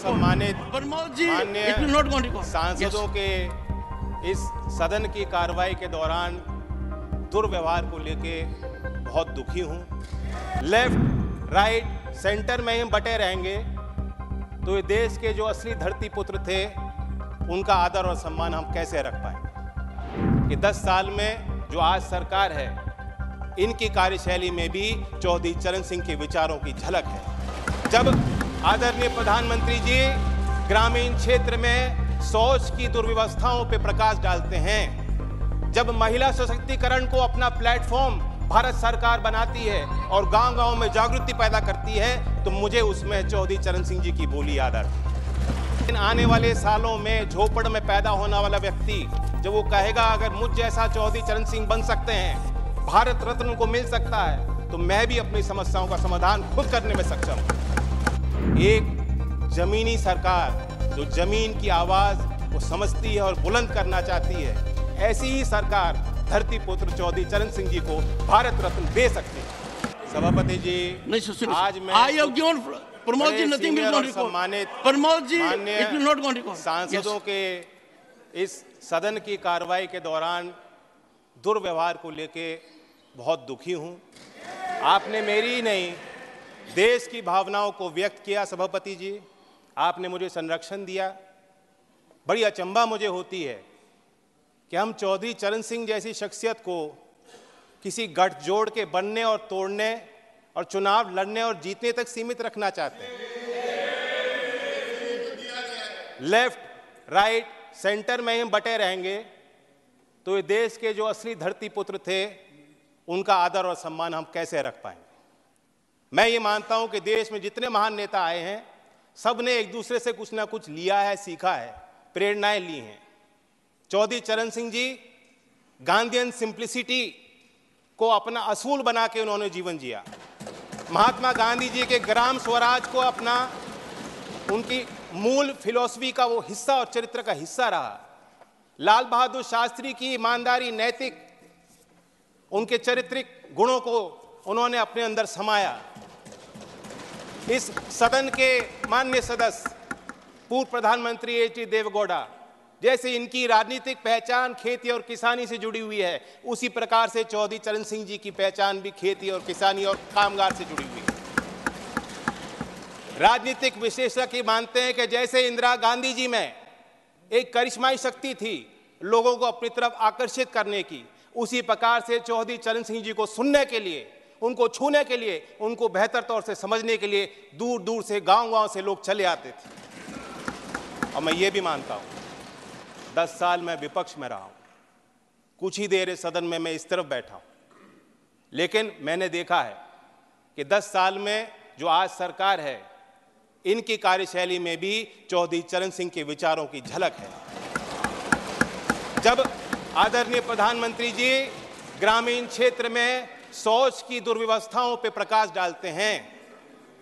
सम्मानित. सांसदों के इस सदन की कार्रवाई के दौरान दुर्व्यवहार को लेके बहुत दुखी हूँ। लेफ़्ट राइट सेंटर में ही बटे रहेंगे। तो ये देश के जो असली धरती पुत्र थे उनका आदर और सम्मान हम कैसे रख पाए? कि 10 साल में जो आज सरकार है इनकी कार्यशैली में भी चौधरी चरण सिंह के विचारों की झलक है। जब आदरणीय प्रधानमंत्री जी, ग्रामीण क्षेत्र में शौच की दुर्व्यवस्थाओं पर प्रकाश डालते हैं। जब महिला सशक्तिकरण को अपना प्लेटफॉर्म भारत सरकार बनाती है और गाँव गाँव में जागृति पैदा करती है तो मुझे उसमें चौधरी चरण सिंह जी की बोली याद आती आने वाले सालों में झोपड़ में पैदा होने वाला व्यक्ति, जब वो कहेगा, अगर मुझ जैसा चौधरी चरण सिंह बन सकते हैं, भारत रत्न को मिल सकता है तो मैं भी अपनी समस्याओं का समाधान खुद करने में सक्षम हूँ। एक जमीनी सरकार जो ज़मीन की आवाज़ को समझती है और बुलंद करना चाहती है ऐसी ही सरकार धरती पुत्र चौधरी चरण सिंह जी को भारत रत्न दे सकती है सभापति जी नहीं आज मैं I have given Parmod ji बड़े nothing will senior go on और record. सम्मानित Parmod ji, माननीय it will not go on सांसदों Yes. के इस सदन की कार्रवाई के दौरान दुर्व्यवहार को लेके बहुत दुखी हूँ आपने मेरी ही नहीं देश की भावनाओं को व्यक्त किया सभापति जी। आपने मुझे संरक्षण दिया। बड़ी अचंबा मुझे होती है कि हम चौधरी चरण सिंह जैसी शख्सियत को किसी गठजोड़ के बनने और तोड़ने और चुनाव लड़ने और जीतने तक सीमित रखना चाहते हैं। लेफ़्ट, राइट, सेंटर में ही बटे रहेंगे। तो ये देश के जो असली धरती पुत्र थे, उनका आदर और सम्मान हम कैसे रख पाएँगे? मैं ये मानता हूँ कि देश में जितने महान नेता आए हैं सबने एक दूसरे से कुछ ना कुछ लिया है, सीखा है, प्रेरणाएँ ली हैं। चौधरी चरण सिंह जी गांधीयन सिंप्लिसिटी को अपना असूल बना के उन्होंने जीवन जिया। महात्मा गांधी जी के ग्राम स्वराज को अपना, उनकी मूल फिलॉसफी का वो हिस्सा और चरित्र का हिस्सा रहा। लाल बहादुर शास्त्री की ईमानदारी, नैतिक, उनके चारित्रिक गुणों को उन्होंने अपने अंदर समाया। इस सदन के मान्य सदस्य, पूर्व प्रधानमंत्री एच डी देवगौड़ा, जैसे इनकी राजनीतिक पहचान खेती और किसानी से जुड़ी हुई है, उसी प्रकार से चौधरी चरण सिंह जी की पहचान भी खेती और किसानी और कामगार से जुड़ी हुई है। राजनीतिक विशेषज्ञ मानते हैं कि जैसे इंदिरा गांधी जी में एक करिश्माई शक्ति थी, लोगों को अपनी तरफ़ आकर्षित करने की, उसी प्रकार से चौधरी चरण सिंह जी को सुनने के लिए उनको छूने के लिए, उनको बेहतर तौर से समझने के लिए दूर दूर से गाँव गाँव से लोग चले आते थे। और मैं ये भी मानता हूँ, दस साल मैं विपक्ष में रहा हूँ। कुछ ही देर सदन में मैं इस तरफ़ बैठा हूँ। लेकिन मैंने देखा है कि दस साल में जो आज सरकार है, इनकी कार्यशैली में भी चौधरी चरण सिंह के विचारों की झलक है। जब आदरणीय प्रधानमंत्री जी ग्रामीण क्षेत्र में शौच की दुर्व्यवस्थाओं पर प्रकाश डालते हैं।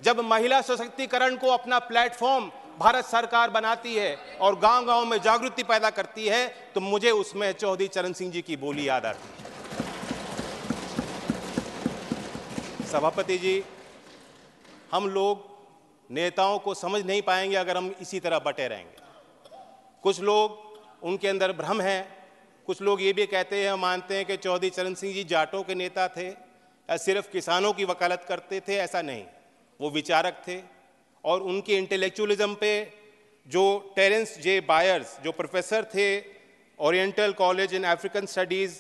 जब महिला सशक्तिकरण को अपना प्लेटफॉर्म भारत सरकार बनाती है और गाँव गाँव में जागृति पैदा करती है तो मुझे उसमें चौधरी चरण सिंह जी की बोली याद आती है। सभापति जी, हम लोग नेताओं को समझ नहीं पाएँगे अगर हम इसी तरह बटे रहेंगे। कुछ लोग उनके अंदर भ्रम है कुछ लोग ये भी कहते हैं मानते हैं कि चौधरी चरण सिंह जी जाटों के नेता थे, या सिर्फ़ किसानों की वकालत करते थे, ऐसा नहीं। वो विचारक थे और उनके इंटेलेक्चुअलिज्म पे जो टेरेंस जे बायर्स, जो प्रोफेसर थे oriental college in African studies,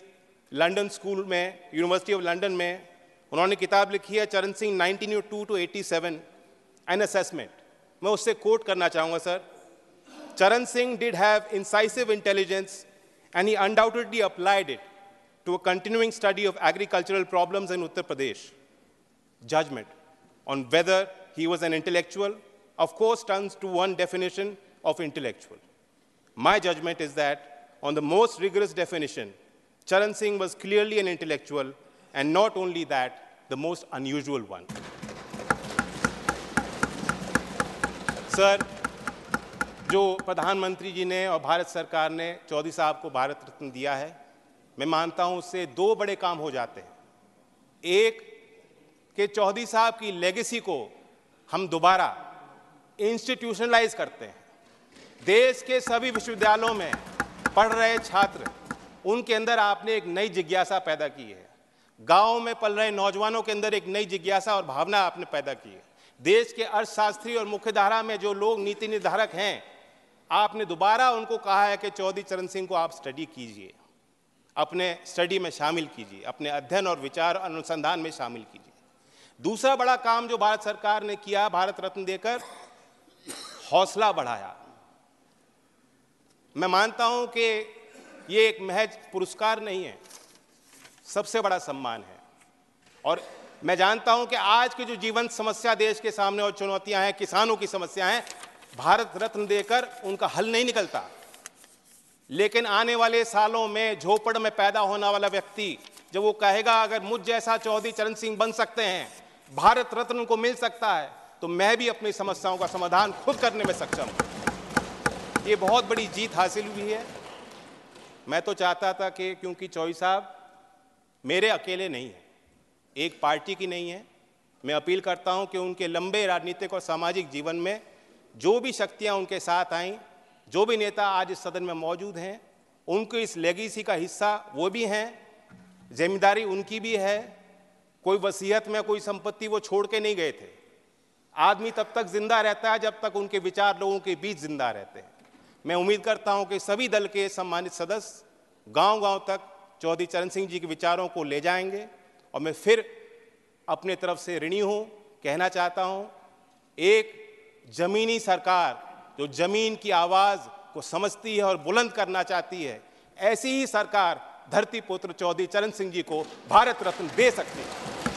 London school में, यूनिवर्सिटी ऑफ़ लंदन में, उन्होंने किताब लिखी है Charan Singh 1902 to 87 N assessment मैं उससे कोट करना चाहूँगा sir Charan Singh did have incisive intelligence and he undoubtedly applied it to a continuing study of agricultural problems in Uttar Pradesh. Judgment on whether he was an intellectual, of course, turns to one definition of intellectual. My judgment is that, on the most rigorous definition, Charan Singh was clearly an intellectual, and not only that, the most unusual one. Sir, जो प्रधानमंत्री जी ने और भारत सरकार ने चौधरी साहब को भारत रत्न दिया है, मैं मानता हूँ उससे दो बड़े काम हो जाते हैं। एक, कि चौधरी साहब की लेगेसी को हम दोबारा इंस्टीट्यूशनलाइज करते हैं। देश के सभी विश्वविद्यालयों में पढ़ रहे छात्र, उनके अंदर आपने एक नई जिज्ञासा पैदा की है। गाँव में पल रहे नौजवानों के अंदर एक नई जिज्ञासा और भावना आपने पैदा की है। देश के अर्थशास्त्री और मुख्यधारा में जो लोग नीति निर्धारक हैं आपने दोबारा उनको कहा है कि चौधरी चरण सिंह को आप स्टडी कीजिए। अपने स्टडी में शामिल कीजिए। अपने अध्ययन और विचार अनुसंधान में शामिल कीजिए। दूसरा बड़ा काम जो भारत सरकार ने किया, भारत रत्न देकर, हौसला बढ़ाया। मैं मानता हूँ कि ये एक महज पुरस्कार नहीं है, सबसे बड़ा सम्मान है। और मैं जानता हूँ कि आज की जो जीवन समस्या देश के सामने और चुनौतियाँ हैं, किसानों की समस्या हैं भारत रत्न देकर उनका हल नहीं निकलता। लेकिन आने वाले सालों में झोपड़ में पैदा होने वाला व्यक्ति, जब वो कहेगा, अगर मुझ जैसा चौधरी चरण सिंह बन सकते हैं, भारत रत्न को मिल सकता है तो मैं भी अपनी समस्याओं का समाधान खुद करने में सक्षम हूँ। ये बहुत बड़ी जीत हासिल हुई है। मैं तो चाहता था कि, क्योंकि चौधरी साहब मेरे अकेले नहीं हैं, एक पार्टी की नहीं है, मैं अपील करता हूँ कि उनके लंबे राजनीतिक और सामाजिक जीवन में जो भी शक्तियाँ उनके साथ आईं, जो भी नेता आज इस सदन में मौजूद हैं, उनके इस लेगेसी का हिस्सा वो भी हैं ज़िम्मेदारी उनकी भी है, कोई वसीयत में कोई संपत्ति वो छोड़ के नहीं गए थे। आदमी तब तक ज़िंदा रहता है जब तक उनके विचार लोगों के बीच ज़िंदा रहते हैं। मैं उम्मीद करता हूँ कि सभी दल के सम्मानित सदस्य गाँव गाँव तक चौधरी चरण सिंह जी के विचारों को ले जाएँगे और मैं फिर अपने तरफ़ से ऋणी हूँ, कहना चाहता हूँ, एक जमीनी सरकार जो ज़मीन की आवाज़ को समझती है और बुलंद करना चाहती है, ऐसी ही सरकार धरती पुत्र चौधरी चरण सिंह जी को भारत रत्न दे सकती है।